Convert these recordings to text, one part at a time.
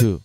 too.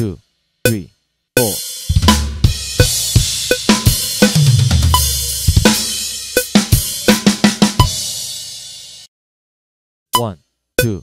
Two, three, four. One, two,